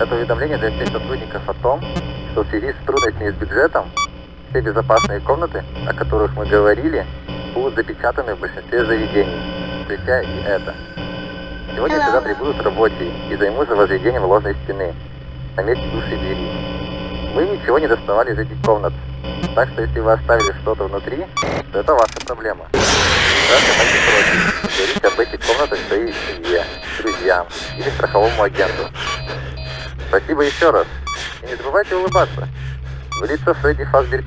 уведомление для всех сотрудников о том, что в связи с трудностями с бюджетом все безопасные комнаты, о которых мы говорили, будут запечатаны в большинстве заведений, включая и это. Сегодня Hello. сюда прибудут рабочие и займутся возведением ложной стены на месте бывшей двери. Мы ничего не доставали из этих комнат, так что если вы оставили что-то внутри, то это ваша проблема. Даже так и просить. Говорите об этих комнатах своей семье, друзьям или страховому агенту. Спасибо еще раз. И не забывайте улыбаться. Вы лицо Фредди Фазбер.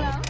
Yeah.